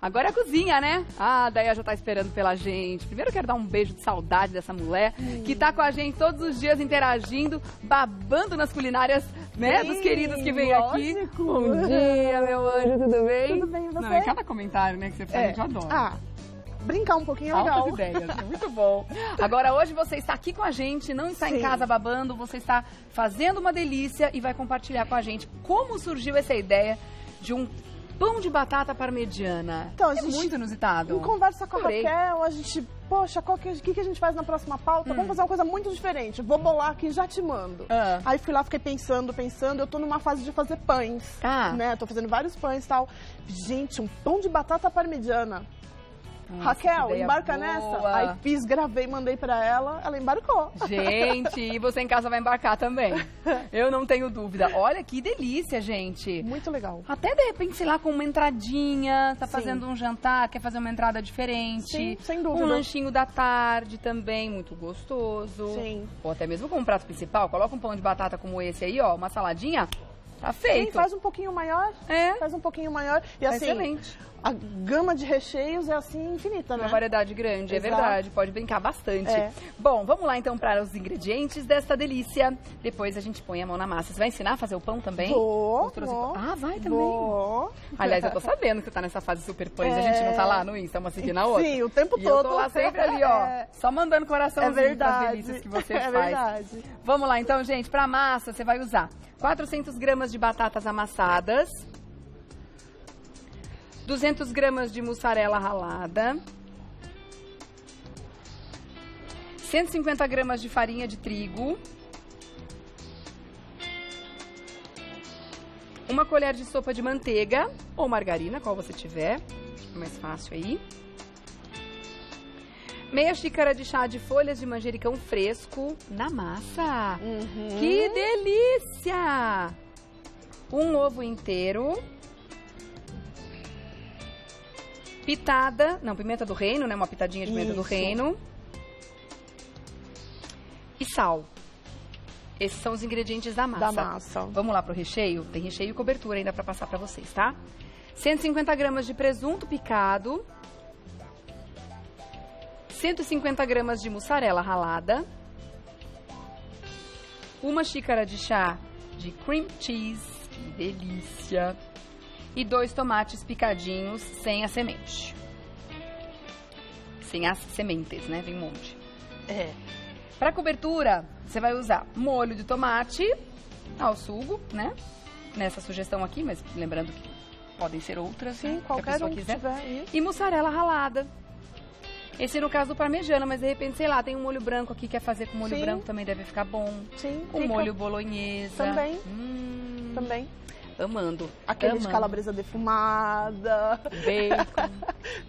Agora é a cozinha, né? Ah, a Deia já tá esperando pela gente. Primeiro eu quero dar um beijo de saudade dessa mulher que tá com a gente todos os dias interagindo, babando nas culinárias, né? Sim, dos queridos que vêm aqui. Bom dia, meu anjo, tudo bem? Tudo bem, você? Não, é cada comentário, né, que você faz, É. a gente adora. Ah, brincar um pouquinho é legal. Altas ideias, é muito bom. Agora, hoje você está aqui com a gente, não está em Sim. casa babando, você está fazendo uma delícia e vai compartilhar com a gente como surgiu essa ideia de um pão de batata parmegiana. Então, a é gente- muito inusitado. Em conversa com a Adorei. Raquel, a gente, poxa, que, o que, que a gente faz na próxima pauta? Vamos fazer uma coisa muito diferente. Vou bolar aqui já te mando. Hum. Ah. Aí fui lá, fiquei pensando, pensando. Eu tô numa fase de fazer pães. Ah. Né? Tô fazendo vários pães e tal. Gente, um pão de batata parmegiana. Nossa, que Raquel, embarca boa. nessa? Aí fiz, gravei, mandei pra ela. Ela embarcou. Gente, e você em casa vai embarcar também. Eu não tenho dúvida. Olha que delícia, gente. Muito legal. Até de repente, sei lá, com uma entradinha, tá Sim. fazendo um jantar, quer fazer uma entrada diferente. Sim, sem dúvida. Um lanchinho da tarde também, muito gostoso. Sim. Ou até mesmo com um prato principal, coloca um pão de batata como esse aí, ó, uma saladinha, tá feito. Sim, faz um pouquinho maior. É. Faz um pouquinho maior. E assim, Excelente. A gama de recheios é assim infinita, né? Uma variedade grande, é Exato. verdade. Pode brincar bastante. É. Bom, vamos lá então para os ingredientes desta delícia. Depois a gente põe a mão na massa. Você vai ensinar a fazer o pão também? Vou, vou. Ah, vai também. Vou. Aliás, eu tô sabendo que você tá nessa fase super pães. A É. gente não tá lá no Insta, uma seguindo a outra. Sim, o tempo e todo. eu tô lá sempre ali, ó. É. Só mandando É coraçãozinho pras verdade. delícias que você é faz. verdade. Vamos lá, então, gente. Pra massa, você vai usar 400 gramas de batatas amassadas, 200 gramas de mussarela ralada, 150 gramas de farinha de trigo, uma colher de sopa de manteiga ou margarina, qual você tiver, é mais fácil aí. Meia xícara de chá de folhas de manjericão fresco na massa. Uhum. Que delícia! Um ovo inteiro. Pitada, não, pimenta do reino, né? Uma pitadinha de pimenta do Isso. reino. E sal. Esses são os ingredientes da massa. Da massa. Vamos lá pro recheio? Tem recheio e cobertura ainda pra passar pra vocês, tá? 150 gramas de presunto picado. 150 gramas de mussarela ralada. Uma xícara de chá de cream cheese. Que delícia! E dois tomates picadinhos sem a semente. Sem as sementes, né? Vem um monte. É. Para cobertura, você vai usar molho de tomate ao sugo, né? Nessa sugestão aqui, mas lembrando que podem ser outras, Sim, né? qualquer um que quiser. tiver. E mussarela ralada. Esse no caso do parmegiana, mas de repente, sei lá, tem um molho branco aqui, quer fazer com molho Sim. branco também deve ficar bom. Sim, Com molho bolonhesa. Também. Hum, também. Amando. Aquele de amando. calabresa defumada. Bacon.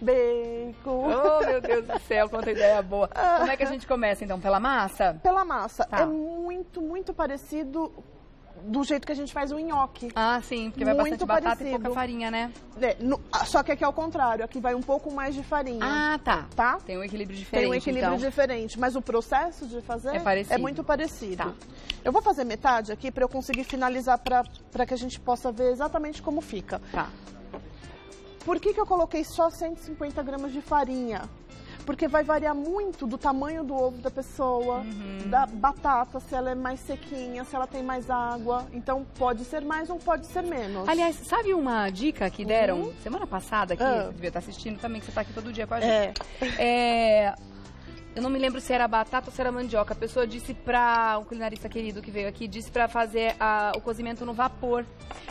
Bacon. oh, meu Deus do céu, quanta ideia boa. Como é que a gente começa, então? Pela massa? Pela massa. Tá. É muito, muito parecido do jeito que a gente faz o nhoque. Ah, sim, porque vai Muito bastante batata e parecido. pouca farinha, né? É, no- ah, só que aqui é o contrário. Aqui vai um pouco mais de farinha. Ah, tá. Tá? Tem um equilíbrio diferente, Tem um equilíbrio então. diferente, mas o processo de fazer É parecido. muito parecido. Tá. Eu vou fazer metade aqui para eu conseguir finalizar para que a gente possa ver exatamente como fica. Tá. Por que, que eu coloquei só 150 gramas de farinha? Porque vai variar muito do tamanho do ovo da pessoa, Uhum. da batata, se ela é mais sequinha, se ela tem mais água. Então pode ser mais ou pode ser menos. Aliás, sabe uma dica que deram semana passada aqui? Ah. Você devia estar assistindo também, que você está aqui todo dia com a É. gente. É, Eu não me lembro se era batata ou se era mandioca. A pessoa disse pra. Um culinarista querido que veio aqui disse pra fazer a- o cozimento no vapor.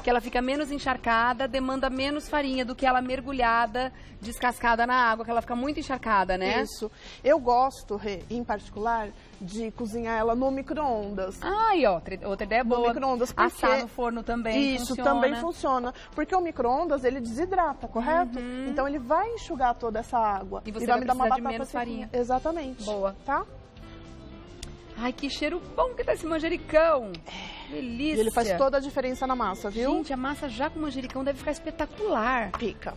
Que ela fica menos encharcada, demanda menos farinha do que ela mergulhada, descascada na água, que ela fica muito encharcada, né? Isso. Eu gosto, Rê, em particular, de cozinhar ela no micro-ondas. Ai, ó, outra ideia No boa. micro-ondas, porque Assar no forno também Isso funciona. também funciona. Porque o micro-ondas, ele desidrata, correto? Então ele vai enxugar toda essa água. Uhum. E você vai vai me dar uma precisar de batata menos farinha. Exatamente. Boa. Tá? Ai, que cheiro bom que tá esse manjericão. Delícia. E ele faz toda a diferença na massa, viu? Gente, a massa já com manjericão deve ficar espetacular. Pica.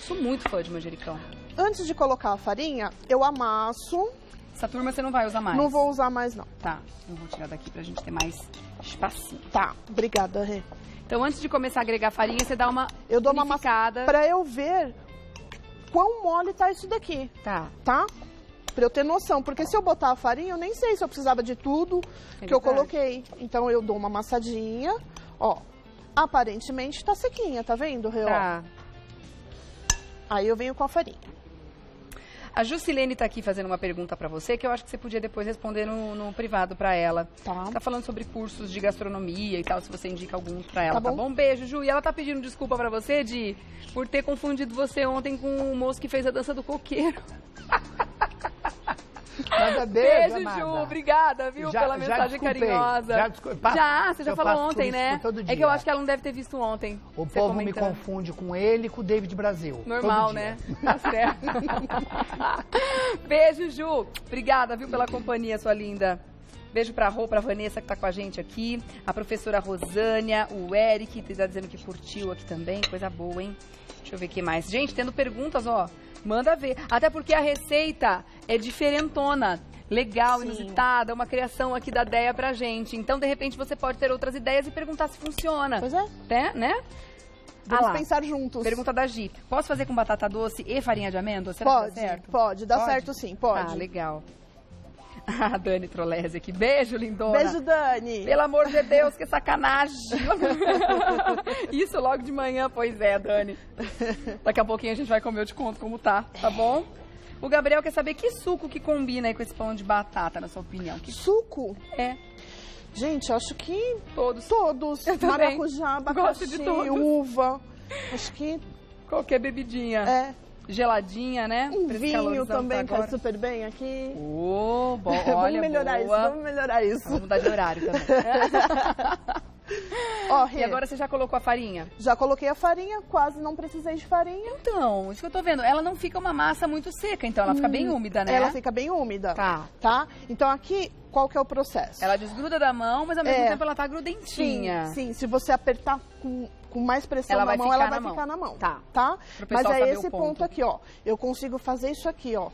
Sou muito fã de manjericão. Antes de colocar a farinha, eu amasso. Essa turma você não vai usar mais. Não vou usar mais, não. Tá, eu vou tirar daqui pra gente ter mais espacinho. Tá, obrigada, Rê. Então, antes de começar a agregar farinha, você dá uma Eu dou uma unificada. massa pra eu ver quão mole tá isso daqui, Tá. tá? Pra eu ter noção, porque se eu botar a farinha, eu nem sei se eu precisava de tudo É que eu coloquei. Então eu dou uma amassadinha, ó. Aparentemente tá sequinha, tá vendo? Ó. Tá. Aí eu venho com a farinha. A Jusilene tá aqui fazendo uma pergunta pra você que eu acho que você podia depois responder no, no privado pra ela. Tá. Tá falando sobre cursos de gastronomia e tal, se você indica algum pra ela, Tá tá bom. bom? Beijo, Ju. E ela tá pedindo desculpa pra você, Di, por ter confundido você ontem com o moço que fez a dança do coqueiro. Manda Beijo, beijo, Ju. amada. Obrigada, viu, Já- pela mensagem desculpei, carinhosa. já desculpei. Pa- Já, você já falou ontem, né? É que eu acho que ela não deve ter visto ontem. O povo me comentando. confunde com ele e com o David Brasil. Normal, né? Tá certo. Beijo, Ju. Obrigada, viu, pela companhia, sua linda. Beijo pra Rô, pra Vanessa que tá com a gente aqui, a professora Rosânia, o Eric, que tá dizendo que curtiu aqui também, coisa boa, hein? Deixa eu ver o que mais. Gente, tendo perguntas, ó, manda ver. Até porque a receita é diferentona. Legal, Sim. inusitada, uma criação aqui da Deia pra gente. Então, de repente, você pode ter outras ideias e perguntar se funciona. Pois é, Né? né? vamos Ah pensar juntos. Pergunta da Gi. Posso fazer com batata doce e farinha de amêndoa? Será Pode, que dá certo? pode, dá Pode? certo sim, pode. Ah, legal. A Dani Trolese aqui. Beijo, lindona. Beijo, Dani. Pelo amor de Deus, que sacanagem. Isso logo de manhã, pois é, Dani. Daqui a pouquinho a gente vai comer, eu te conto como tá, tá bom? O Gabriel quer saber que suco que combina aí com esse pão de batata, na sua opinião. Que Suco? é? Gente, acho que Todos. todos. Eu. Maracujá, Gosto abacaxi, uva. Acho que Qualquer bebidinha. é. Geladinha, né? Um vinho que também tá agora. cai super bem aqui. Ô, bom, olha, vamos melhorar boa. isso, vamos melhorar isso. Vamos mudar de horário também. Ó, e agora você já colocou a farinha? já coloquei a farinha, quase não precisei de farinha. Então, isso que eu tô vendo. Ela não fica uma massa muito seca, então ela fica bem úmida, né? Hum, Ela fica bem úmida. Tá. Tá? Então aqui, qual que é o processo? Ela desgruda da mão, mas ao mesmo É. tempo ela tá Sim, grudentinha. sim, se você apertar com, com mais pressão Ela na mão, ela na vai mão. ficar na mão. Tá. Tá? Mas é esse ponto. ponto aqui, ó. Eu consigo fazer isso aqui, ó.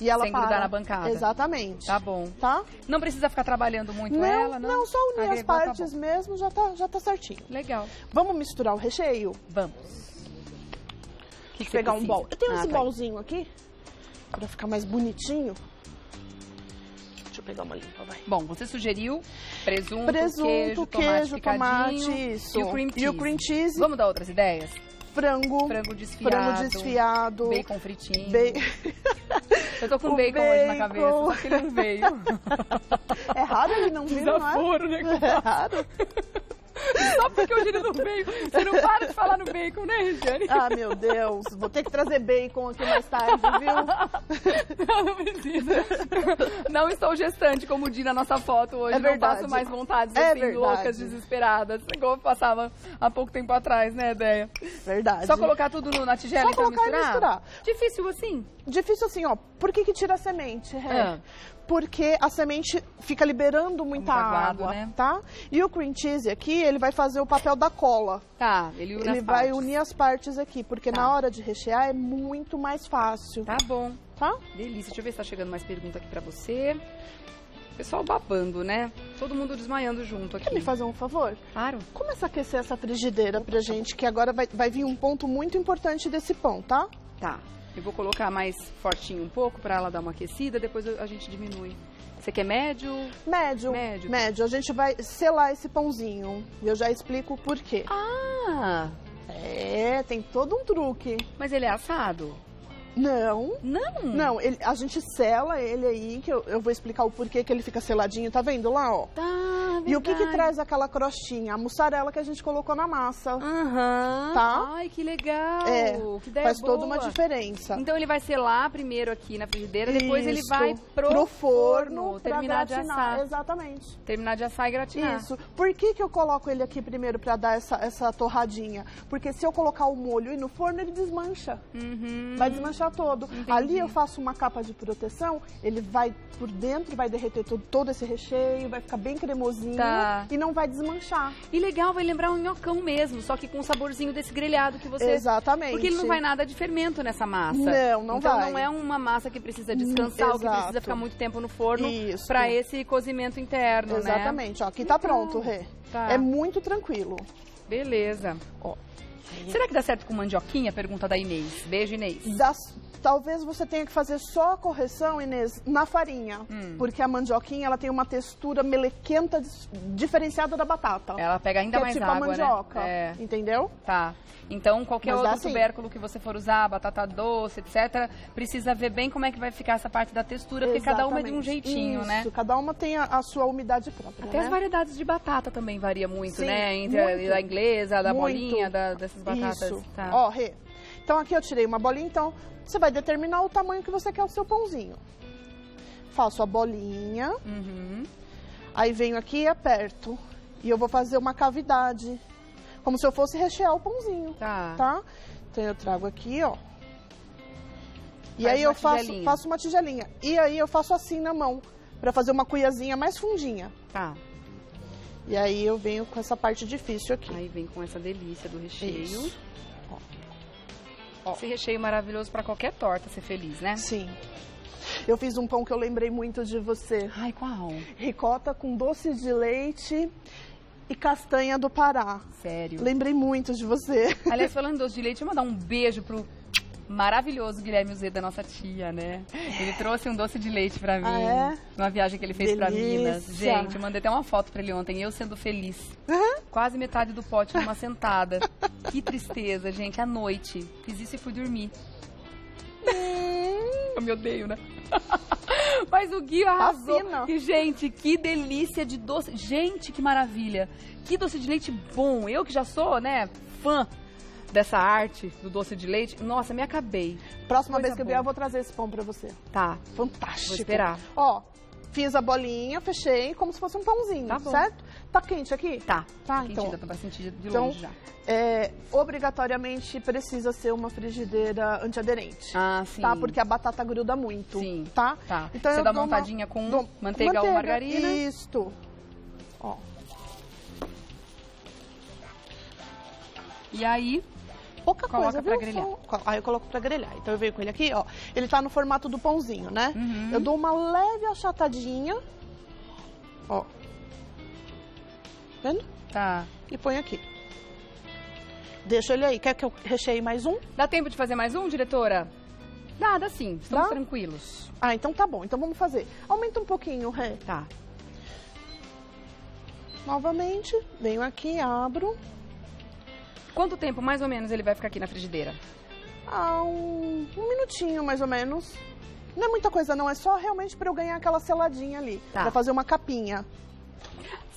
E ela Sem para. grudar na bancada. Exatamente. Tá bom. Tá? Não precisa ficar trabalhando muito Não, ela, não? não, só unir as Agregou, tá partes bom. mesmo, já tá, já tá certinho. Legal. Vamos misturar o recheio? Vamos. Que, que pegar um precisa? bol. Eu tenho Ah, esse tá. bolzinho aqui, pra ficar mais bonitinho. Deixa eu pegar uma limpa, vai. Bom, você sugeriu presunto, Presunto, queijo, tomate queijo, picadinho tomate, isso. e o cream cheese. E o cream cheese, Vamos dar outras ideias? frango, Frango desfiado. frango desfiado. Bacon fritinho. ba- Eu tô com O bacon, hoje na bacon. cabeça, só que ele não veio. É raro ele não vir, não é? Né? É raro. Só porque hoje ele não veio. Você não para de falar no bacon, né, Regiane? Ah, meu Deus. Vou ter que trazer bacon aqui mais tarde, viu? Não, não precisa. Não estou gestante, como diz na nossa foto hoje. É não passo mais vontades É assim, verdade. loucas, desesperadas. Igual eu passava há pouco tempo atrás, né, ideia? Verdade. Só colocar tudo na tigela Só então e misturar? misturar. Difícil assim? Difícil assim, ó. Por que que tira a semente? Ré? Ah. Porque a semente fica liberando muita aguado, água, né? tá? E o cream cheese aqui, ele vai fazer o papel da cola. Tá, ele une ele vai partes. unir as partes aqui, porque Tá. na hora de rechear é muito mais fácil, Tá bom. tá? Delícia. Deixa eu ver se tá chegando mais pergunta aqui pra você. Pessoal babando, né? Todo mundo desmaiando junto aqui. Quer me fazer um favor? Claro. Começa a aquecer essa frigideira pra gente, que agora vai, vai vir um ponto muito importante desse pão, tá? Tá. Eu vou colocar mais fortinho um pouco pra ela dar uma aquecida, depois a gente diminui. Você quer médio? Médio. Médio. Médio. A gente vai selar esse pãozinho. E eu já explico o porquê. Ah, É, tem todo um truque. mas ele é assado? Não. Não. Não, ele- a gente sela ele aí, que eu, eu vou explicar o porquê que ele fica seladinho, tá vendo lá, ó? Tá, E o que que verdade. traz aquela crostinha? A mussarela que a gente colocou na massa. Aham. Tá? Ai, que legal. É, que ideia faz toda uma boa. diferença. Então ele vai selar primeiro aqui na frigideira, depois ele Isso, vai pro, forno, pra terminar de assar. Exatamente. Terminar de assar e gratinar. Isso. Por que, que eu coloco ele aqui primeiro pra dar essa, essa torradinha? Porque se eu colocar o molho e no forno, ele desmancha. Uhum. Vai desmanchar todo. Entendi. Ali eu faço uma capa de proteção, ele vai por dentro, vai derreter todo, todo esse recheio, vai ficar bem cremosinho Tá. e não vai desmanchar. E legal, vai lembrar um nhocão mesmo, só que com o saborzinho desse grelhado que você... Exatamente. Porque ele não vai nada de fermento nessa massa. Não, não então vai. não é uma massa que precisa descansar que precisa ficar muito tempo no forno para esse cozimento interno, né? Exatamente. Ó, aqui tá Legal. pronto, Rê. Tá. É muito tranquilo. Beleza. Ó. Será que dá certo com mandioquinha? Pergunta da Inês. Beijo, Inês. Das- talvez você tenha que fazer só a correção, Inês, na farinha. Hum. Porque a mandioquinha ela tem uma textura melequenta diferenciada da batata. Ela pega ainda que mais é tipo água, a mandioca. né? É. Entendeu? Tá. Então, qualquer Mas dá outro sim. tubérculo que você for usar, batata doce, etc., precisa ver bem como é que vai ficar essa parte da textura, porque cada uma é de um Exatamente. jeitinho, Isso, né? Cada uma tem a, a sua umidade própria. Até né? as variedades de batata também varia muito, Sim, né? Entre muito. a, inglesa, a da Muito. bolinha, da- dessas batatas. Isso. Tá. Ó, Rê. Então aqui eu tirei uma bolinha, então você vai determinar o tamanho que você quer o seu pãozinho. Faço a bolinha, Uhum. aí venho aqui e aperto. E eu vou fazer uma cavidade, como se eu fosse rechear o pãozinho, Tá. tá? Então eu trago aqui, ó. E Faz aí eu faço, faço uma tigelinha. E aí eu faço assim na mão, pra fazer uma cuiazinha mais fundinha. Tá. E aí eu venho com essa parte difícil aqui. Aí vem com essa delícia do recheio. Isso. Esse recheio maravilhoso pra qualquer torta ser feliz, né? Sim. Eu fiz um pão que eu lembrei muito de você. Ai, qual? Ricota com doce de leite e castanha do Pará. Sério. Lembrei muito de você. Aliás, falando doce de leite, eu vou mandar um beijo pro maravilhoso Guilherme Zé da nossa tia, né? Ele trouxe um doce de leite pra mim. Ah, é? Numa viagem que ele fez pra Minas. Gente, eu mandei até uma foto pra ele ontem, eu sendo feliz. Aham. Quase metade do pote numa sentada. Que tristeza, gente. À noite. Fiz isso e fui dormir. Eu me odeio, né? Mas o Gui arrasou. E, gente, que delícia de doce. Gente, que maravilha. Que doce de leite bom. Eu que já sou, né, fã dessa arte do doce de leite. Nossa, me acabei. Próxima Coisa vez que eu boa. vier, eu vou trazer esse pão pra você. Tá. Fantástico. Vou esperar. Ó, fiz a bolinha, fechei como se fosse um pãozinho, Tá certo? Tá quente aqui? Tá. Tá, Quente, então. dá pra sentir de Então, longe já. É, obrigatoriamente precisa ser uma frigideira antiaderente. Ah, sim. Tá? Porque a batata gruda muito. Sim. Tá? Tá. Então Você eu dá uma- montadinha com dou- manteiga ou margarina? Isto. Ó. E aí, Pouca Coloca coisa, pra viu? grelhar. Só- Aí eu coloco pra grelhar. Então eu venho com ele aqui, ó. Ele tá no formato do pãozinho, né? Uhum. Eu dou uma leve achatadinha. Ó. Vendo? tá. E põe aqui. Deixa ele aí. Quer que eu recheie mais um? Dá tempo de fazer mais um, diretora? Dá, dá sim. Estamos Dá? tranquilos. Ah, então tá bom. Então vamos fazer. Aumenta um pouquinho, Ré. Tá. Novamente. Venho aqui, abro. Quanto tempo, mais ou menos, ele vai ficar aqui na frigideira? Ah, um, um minutinho mais ou menos. Não é muita coisa, não. É só realmente pra eu ganhar aquela seladinha ali. Tá. Pra fazer uma capinha.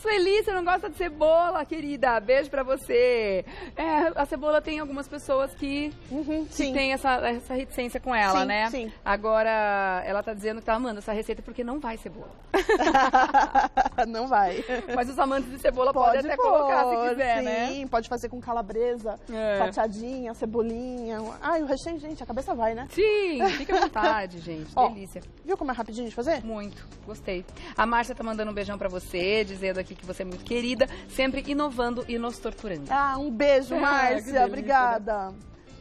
Sueli, você não gosta de cebola, querida? Beijo pra você. É, a cebola tem algumas pessoas que, Uhum, que sim. tem essa, essa reticência com ela, Sim, né? sim. Agora, ela tá dizendo que tá amando essa receita porque não vai cebola. não vai. Mas os amantes de cebola podem até colocar se pôr, quiser, sim, né? pode fazer com calabresa, É. fatiadinha, cebolinha. Ai, o recheio, gente, a cabeça vai, né? Sim, fica à vontade, gente. Ó. Delícia. Viu como é rapidinho de fazer? Muito, gostei. A Márcia tá mandando um beijão pra você, dizendo aqui que você é muito querida, sempre inovando e nos torturando. Ah, um beijo, Ah, Márcia. delícia, Obrigada.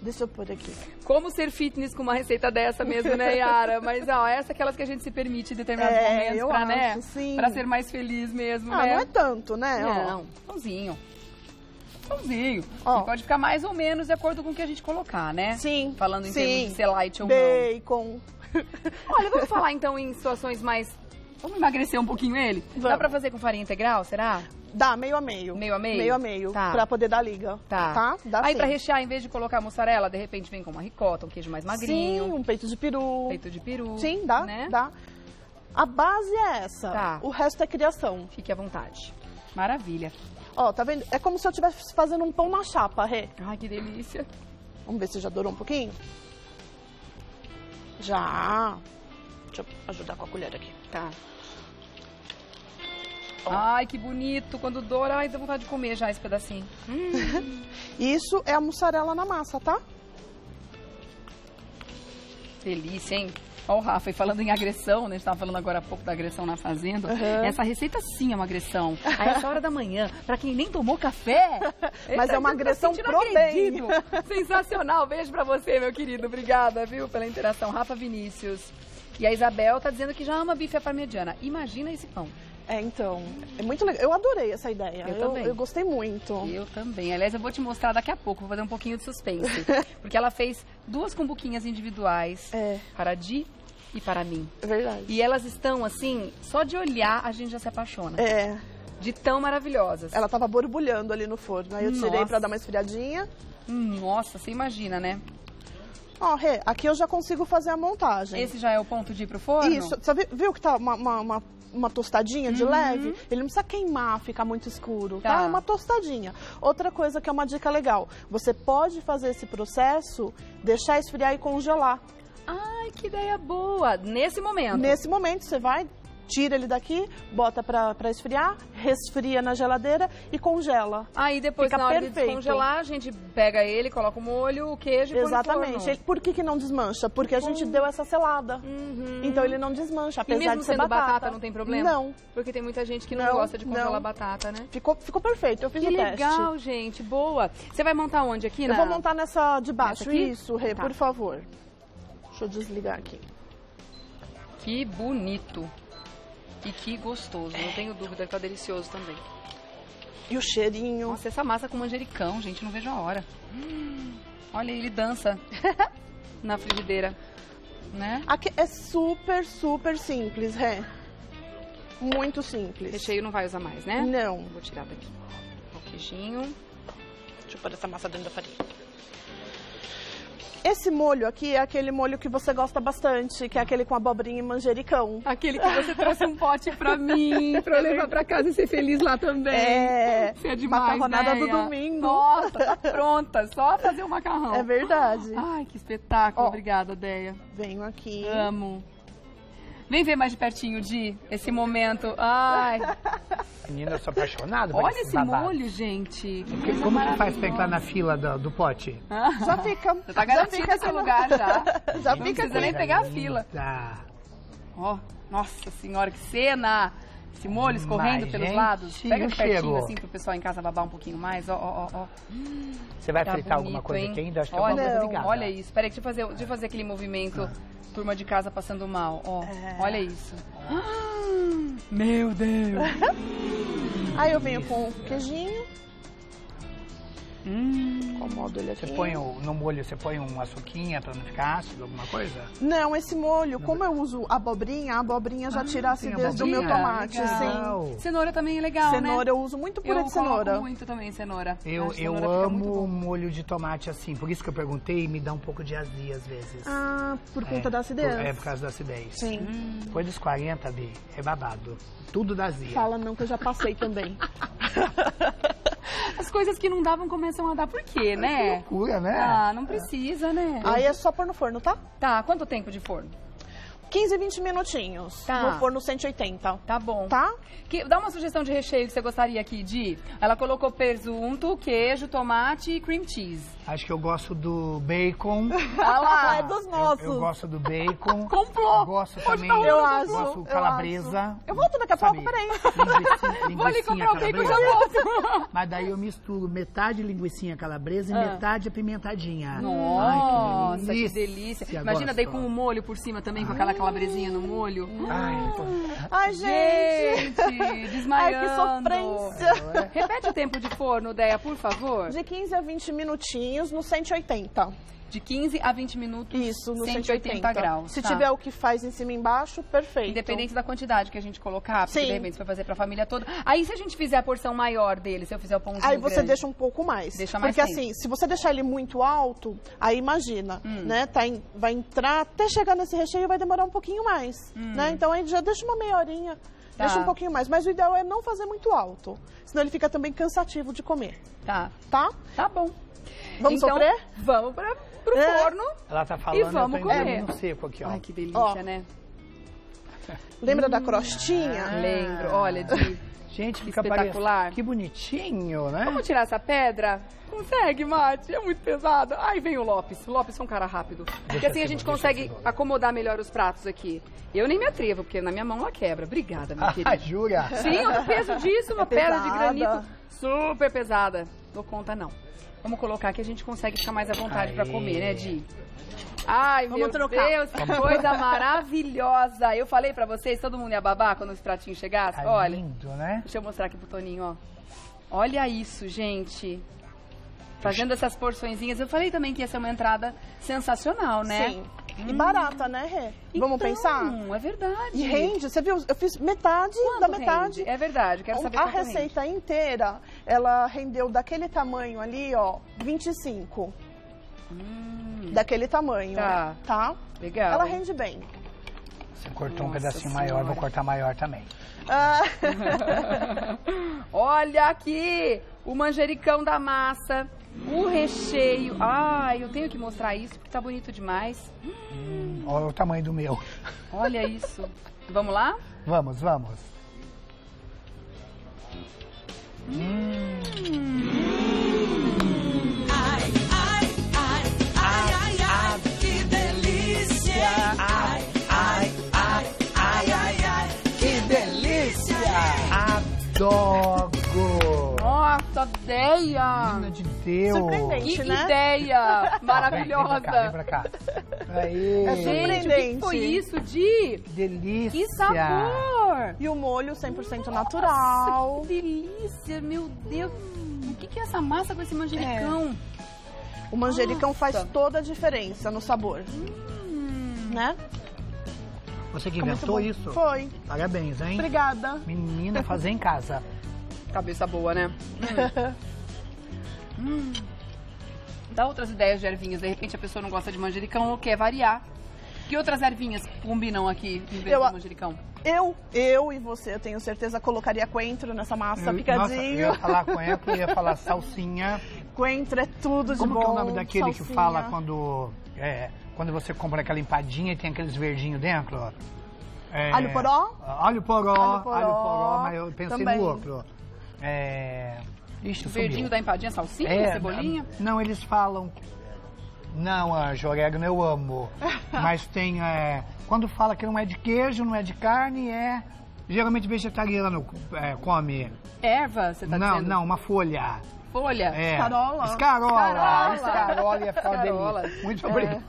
Deixa eu pôr aqui. Como ser fitness com uma receita dessa mesmo, né, Yara? Mas, ó, essa é aquelas que a gente se permite em determinados É, momentos eu pra, né? acho, sim. Pra ser mais feliz mesmo, Ah, né? não é tanto, né? Ó. Não, pãozinho. Pãozinho. Ó. Pode ficar mais ou menos de acordo com o que a gente colocar, né? Sim. Falando em sim. termos de ser light ou não. Bacon. Olha, vamos falar então em situações mais... Vamos emagrecer um pouquinho ele? Dá Vamos. pra fazer com farinha integral, será? Dá, meio a meio. Meio a meio? Meio a meio. Tá. Pra poder dar liga. Tá. Tá? Dá Aí sim. pra rechear, em vez de colocar mussarela, de repente vem com uma ricota, um queijo mais magrinho, Sim, um peito de peru. peito de peru. Sim, dá, né? dá. A base é essa. Tá. O resto é criação. Fique à vontade. Maravilha. Ó, tá vendo? É como se eu estivesse fazendo um pão na chapa, Rê. Ai, que delícia. Vamos ver se já dourou um pouquinho? Já. Deixa eu ajudar com a colher aqui. Tá. Ai, que bonito. Quando doura, ai, dá vontade de comer já esse pedacinho. Hum, Isso é a mussarela na massa, tá? delícia, hein? Ó o Rafa, e falando em agressão, né? A gente tava falando agora há pouco da agressão na fazenda. Uhum. Essa receita sim é uma agressão. A essa hora da manhã, pra quem nem tomou café. Mas é uma agressão tô pro bem. Sensacional. Beijo pra você, meu querido. Obrigada, viu, pela interação. Rafa Vinícius. E a Isabel tá dizendo que já ama bife à parmegiana. Imagina esse pão. É, então, é muito legal. Eu adorei essa ideia. Eu também. eu gostei muito. Eu também. Aliás, eu vou te mostrar daqui a pouco, vou fazer um pouquinho de suspense. porque ela fez duas cumbuquinhas individuais É, para a Di e para mim. é verdade. E elas estão assim, só de olhar a gente já se apaixona. É, De tão maravilhosas. ela tava borbulhando ali no forno. Aí eu tirei Nossa. pra dar uma esfriadinha. Hum, Nossa, você imagina, né? Ó, Rê, aqui eu já consigo fazer a montagem. Esse já é o ponto de ir pro forno? Isso, você vi- viu que tá uma, uma, uma- uma tostadinha de leve? Ele não precisa queimar, ficar muito escuro, tá? Uhum. Tá. É uma tostadinha. Outra coisa que é uma dica legal, você pode fazer esse processo, deixar esfriar e congelar. Ai, que ideia boa! Nesse momento. Nesse momento, você vai, tira ele daqui, bota pra, pra esfriar, resfria na geladeira e congela. Aí depois, Fica na hora de perfeito. descongelar, a gente pega ele, coloca o molho, o queijo e Exatamente. Ele- por que, que não desmancha? Porque a gente deu essa selada. Uhum. Então ele não desmancha, E apesar mesmo de ser sendo batata. batata. não tem problema? Não. Porque tem muita gente que não, Não, gosta de congelar não. batata, né? Ficou, ficou perfeito, eu fiz Que o teste. legal, gente. Boa. Você vai montar onde aqui, Eu na... vou montar nessa de baixo. Aqui? Isso, Rê, Tá. por favor. Deixa eu desligar aqui. Que bonito. E que gostoso. Não tenho dúvida que tá delicioso também. E o cheirinho. Nossa, essa massa com manjericão, gente, não vejo a hora. Hum, olha, ele dança na frigideira, né? Aqui é super, super simples, Ré. Muito simples. Recheio não vai usar mais, né? Não. Vou tirar daqui. O queijinho. Deixa eu pôr essa massa dentro da farinha. Esse molho aqui é aquele molho que você gosta bastante, que é aquele com abobrinha e manjericão. Aquele que você trouxe um pote pra mim, pra eu levar pra casa e ser feliz lá também. É, Você é demais, macarronada do Neia. domingo. Nossa, tá pronta. Só fazer o macarrão. É verdade. Ai, que espetáculo. Ó. Obrigada, Deia. Venho aqui. Amo. Vem ver mais de pertinho, Di, esse momento. Ai, Menina, eu sou apaixonado por olha esse babados. molho, gente. Que Como que faz pra entrar na fila do, do pote? Já fica. Você tá já garantido aqui no- lugar já. Já Não fica precisa nem pegar a fila. Tá. Ó, nossa senhora, que cena! Esse molho escorrendo Mas, pelos gente, lados. Pega de pertinho, cheiro. assim, pro pessoal em casa babar um pouquinho mais. Ó, ó, ó. Você vai Tá fritar bonito, alguma coisa hein? aqui ainda? Acho que é olha, alguma coisa Não, ligada. olha isso. Peraí, deixa eu fazer, deixa eu fazer aquele movimento. Turma de casa passando mal. Ó, É. olha isso. Meu Deus! Aí eu venho com o queijinho, Hum. acomodo ele aqui. Você põe o, no molho, você põe uma açuquinha pra não ficar ácido, alguma coisa? Não, esse molho, como eu uso abobrinha, a abobrinha já tira a acidez do meu tomate, Legal. sim. Legal. Cenoura também é legal, Cenoura né? eu uso muito pura eu de cenoura. coloco muito também cenoura. Eu, eu cenoura amo molho de tomate assim, por isso que eu perguntei e me dá um pouco de azia às vezes. Ah, por conta É, da acidez? por- é, por causa da acidez. Sim. Depois dos 40, B, é babado. Tudo da azia. Fala não, que eu já passei também. As coisas que não davam começam a dar por quê, né? Loucura, né? Ah, não precisa, né? Aí é só pôr no forno, tá? Tá, quanto tempo de forno? 15, 20 minutinhos. Tá. No forno 180. Tá bom. Tá? Que- dá uma sugestão de recheio que você gostaria aqui, Di. Ela colocou presunto, queijo, tomate e cream cheese. Acho que eu gosto do bacon. Ah lá, é dos Eu- nossos. Eu, gosto do bacon. Comprou. Gosto Pode também. um Eu acho, Gosto eu calabresa. acho. Eu volto daqui a pouco, peraí. Linguiça, Vou ali comprar o bacon e já calabresa. volto. Mas daí eu misturo metade linguicinha calabresa e Ah. metade apimentadinha. Nossa, Ai, que delícia. Imagina gosto. daí com o molho por cima também, com aquela calabresinha no molho. Ai. Ai, gente. Gente, desmaiando. Ai, que sofrência. Repete o tempo de forno, Deia, por favor. De 15 a 20 minutinhos no 180. De 15 a 20 minutos. Isso, no 180, 180, graus. Se tá. tiver o que faz em cima e embaixo, perfeito. Independente da quantidade que a gente colocar, porque Sim. de repente você vai fazer pra família toda. Aí se a gente fizer a porção maior dele, se eu fizer o pãozinho Aí você grande, deixa um pouco mais. Deixa mais Porque tempo. assim, se você deixar ele muito alto, aí imagina, Hum. né? Tá em- vai entrar, até chegar nesse recheio vai demorar um pouquinho mais. Né? Então aí já deixa uma meia horinha, Hum. Tá. deixa um pouquinho mais. Mas o ideal é não fazer muito alto. Senão ele fica também cansativo de comer. Tá, Tá? tá bom. Vamos então, sofrer? Vamos pra, pro É. forno. Ela tá falando, vamos eu tô comer. engolindo seco aqui, ó. Ai, que delícia, Ó. né? Lembra Hum. da crostinha? Ah. Lembro. Olha, de... Gente, fica Espetacular. Que bonitinho, né? Vamos tirar essa pedra? Consegue, Mate? É muito pesada. Ai, vem o Lopes. O Lopes é um cara rápido. Porque assim a gente deixa consegue acomodar melhor os pratos aqui. Eu nem me atrevo, porque na minha mão ela quebra. Obrigada, minha Ah, querida. jura? Sim, o peso disso, uma É pedra de granito super pesada. Dou conta, não. Vamos colocar que a gente consegue ficar mais à vontade Aí. comer, né, Di? Ai, Vamos meu trocar. Deus, que coisa maravilhosa. Eu falei pra vocês, todo mundo ia babar quando os pratinhos chegassem? Tá Olha, lindo, né? deixa eu mostrar aqui pro Toninho, ó. Olha isso, gente. Fazendo essas porçõezinhas. Eu falei também que ia ser uma entrada sensacional, né? Sim. E barata, né, Rê? Vamos Então, pensar? É verdade. E rende, você viu? Eu fiz metade Quanto da metade. rende? É verdade, quero saber a quanto rende. receita inteira, ela rendeu daquele tamanho ali, ó, 25. Daquele tamanho, Hum. Tá. tá? Legal. Ela rende bem. Você cortou um Nossa pedacinho Senhora. maior, vou cortar maior também. Ah, Olha aqui o manjericão da massa, o recheio. Ai, eu tenho que mostrar isso porque tá bonito demais. Olha o tamanho do meu. Olha isso. Vamos lá? Vamos, vamos. Que ideia! Menina de Deus! Surpreendente. Que né? ideia Vem, vem maravilhosa! pra cá, vem pra cá. Aí, É Gente, o que surpreendente. foi isso de... delícia! Que sabor! E o molho 100% Nossa, natural. que delícia, meu Deus! O que, que é essa massa com esse manjericão? O manjericão faz Nossa. toda a diferença no sabor, Hum. né? Você que inventou isso? Foi. Parabéns, hein? Obrigada. Menina, fazer em casa. Cabeça boa, né? Hum. Hum. Dá outras ideias de ervinhas. De repente a pessoa não gosta de manjericão ou quer variar. Que outras ervinhas combinam aqui em vez Eu do manjericão? Eu, eu e você, eu tenho certeza, colocaria coentro nessa massa, Eu- Nossa, eu picadinho. ia falar coentro, eu ia falar salsinha. Coentro é tudo de Como bom. que é o nome daquele que salsinha. fala quando, é, quando você compra aquela empadinha e tem aqueles verdinhos dentro? É, Alho poró? Alho poró, Alho poró, alho poró, mas eu pensei também. no outro. É... Ixi, O verdinho sumiu. da empadinha, salsinha, É, cebolinha? Não, eles falam. Não, anjo, orégano eu amo. Mas tem. é, quando fala que não é de queijo, não é de carne, é. Geralmente vegetariano é, come. Erva, você tá não, dizendo? não, uma folha. Folha? É. Escarola. Escarola. Escarola. Escarola e é Escarola. delícia. Muito obrigado.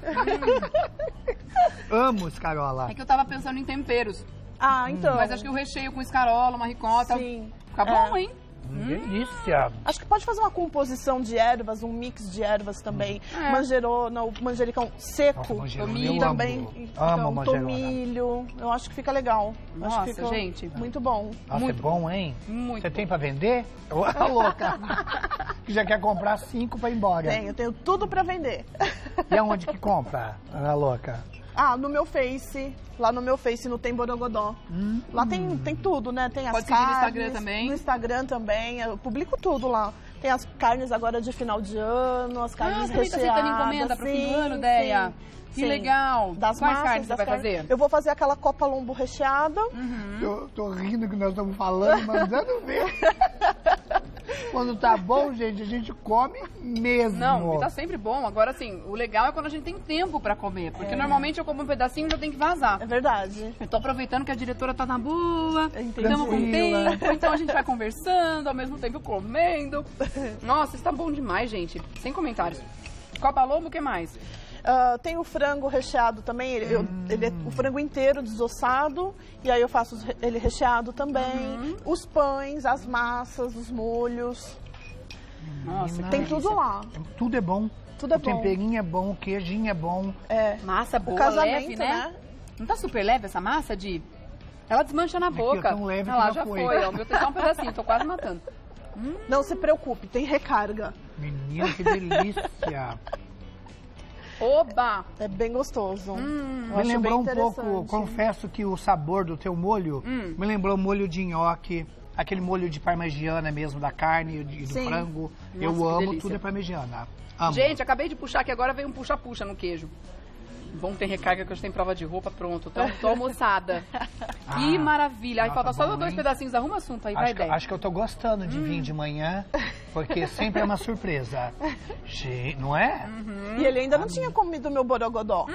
Amo escarola. É que eu tava pensando em temperos. Ah, então. Mas acho que o recheio com escarola, uma ricota. Sim. Fica bom, hein? Delícia. Acho que pode fazer uma composição de ervas, um mix de ervas também. É. Manjerona, o manjericão seco. Nossa, manjerona, tomilho eu também. amo. Então, Amo manjerona. tomilho. Eu acho que fica legal. acho Nossa, que fica gente. Muito bom. Nossa, Muito é bom, hein? Muito Você bom. tem pra vender? Ô, a louca. que já quer comprar cinco pra ir embora. Tenho, tenho tudo pra vender. E aonde que compra, a louca? Ah, no meu Face. Lá no meu Face não tem Borogodó. Lá tem, tem tudo, né? Tem as Hum. Pode seguir no carnes. Instagram também. No Instagram também. Eu publico tudo lá. Tem as carnes agora de final de ano, as Ah, carnes você também tá aceitando recheadas. encomenda pro fim do ano, Deia? Que sim. legal. Das Quais massas, carnes você vai carnes. fazer? Hum. Eu vou fazer aquela copa lombo recheada. Eu tô rindo que nós estamos falando, mandando ver. Quando tá bom, gente, a gente come mesmo. Não, tá sempre bom. Agora, assim, o legal é quando a gente tem tempo pra comer. Porque normalmente eu como um pedacinho e já tenho que vazar. É verdade. Eu tô aproveitando que a diretora tá na boa, Entendi. estamos com tempo, então a gente vai conversando, ao mesmo tempo comendo. Nossa, isso tá bom demais, gente. Sem comentários. Copa Lobo, o que mais? Ah, tem o frango recheado também, ele, eu- ele é o frango inteiro desossado, e aí eu faço ele recheado também. Uhum. Os pães, as massas, os molhos, Nossa, que tem delícia. tudo lá. Tudo é bom. Tudo é o bom. temperinho é bom, o queijinho é bom. É. Massa O boa, casamento, leve, né? né? Não tá super leve essa massa, de Ela desmancha na Aqui, boca. tão leve ah que lá, já foi. foi. ó. O meu tem só um pedacinho, tô quase matando. Não se preocupe, tem recarga. Menina, que delícia. Oba! É bem gostoso. Hum. Me lembrou um pouco, interessante. confesso que o sabor do teu molho Hum. me lembrou molho de nhoque, aquele molho de parmegiana mesmo, da carne e do Sim. frango. Nossa, Eu amo delícia. tudo é parmegiana. Amo. Gente, acabei de puxar que agora veio um puxa-puxa no queijo. Bom ter recarga que hoje tem prova de roupa, pronto. Tô, tô almoçada. que Ah, maravilha. Aí nossa, falta só bom, dois hein? pedacinhos, arruma assunto aí, vai acho, que, ideia. acho que eu tô gostando de vir de manhã, porque sempre é uma surpresa. Gente, não é? Hum. E ele ainda não tinha comido meu borogodó.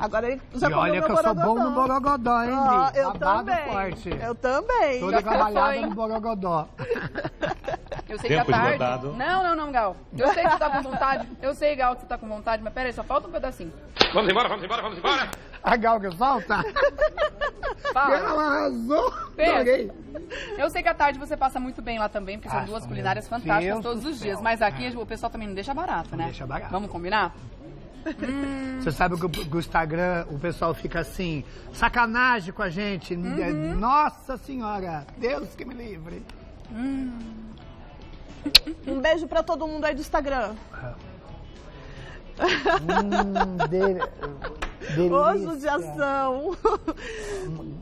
Agora ele já E comeu olha meu que eu sou bom no borogodó, hein, Ah, eu Babado também. forte. Eu também. Toda trabalhada no borogodó. Eu sei Tempo que à tarde. esgotado. Não, não, não, Gal. Eu sei que você tá com vontade. Eu sei, Gal, que você tá com vontade, mas peraí, só falta um pedacinho. Vamos embora, vamos embora, vamos embora. A Gal que falta? Fala. Ela arrasou. Pensa. Adorei. Eu sei que à tarde você passa muito bem lá também, porque são Ah, duas culinárias Deus fantásticas do todos os dias. Mas aqui o pessoal também não deixa barato, né? deixa barato. Vamos combinar? Você sabe que o, o Instagram, o pessoal fica assim, sacanagem com a gente. Uhum. Nossa Senhora, Deus que me livre. Um beijo pra todo mundo aí do Instagram. Hum, de- Ô, delícia. judiação.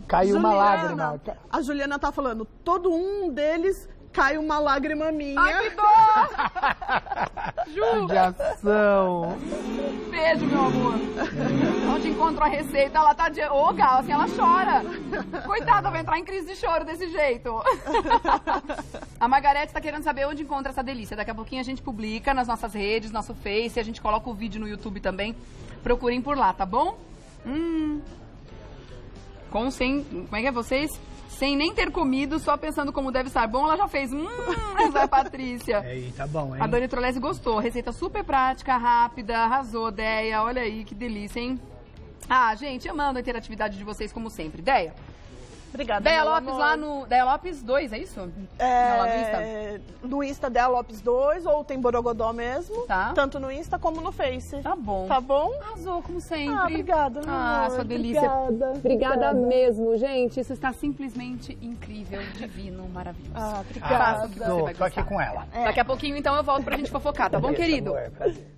Caiu uma Juliana, lágrima. A Juliana tá falando, todo um deles cai uma lágrima minha. Ai, que dó! Ju, Judiação. beijo, meu amor. Onde encontro a receita, ela tá de... Ô, Gal, assim, ela chora. Coitada, vai entrar em crise de choro desse jeito. A Margarete tá querendo saber onde encontra essa delícia. Daqui a pouquinho a gente publica nas nossas redes, nosso Face, a gente coloca o vídeo no YouTube também. Procurem por lá, tá bom? Hum. Com, sem... Como é que é vocês? Sem nem ter comido, só pensando como deve estar bom, ela já fez. Hum, essa é a Patrícia. Aí, tá bom, hein? A Dani Trolese gostou. Receita super prática, rápida, arrasou, Deia. Olha aí, que delícia, hein? Ah, gente, amando a interatividade de vocês, como sempre. Deia. Obrigada, meu Lopes amor. lá no... Deia Lopes 2, é isso? É, Não, no Insta? Dea Lopes 2, ou tem Borogodó mesmo. Tá. Tanto no Insta como no Face. Tá bom. Tá bom? Arrasou, como sempre. Ah, obrigada, meu Ah, amor. sua delícia. Obrigada. Obrigada mesmo, gente. Isso está simplesmente incrível, divino, maravilhoso. Ah, Faça o que você Arrasou. vai Tô aqui com ela. Daqui a pouquinho, então, eu volto pra gente fofocar, tá bom, querido? Amor, prazer.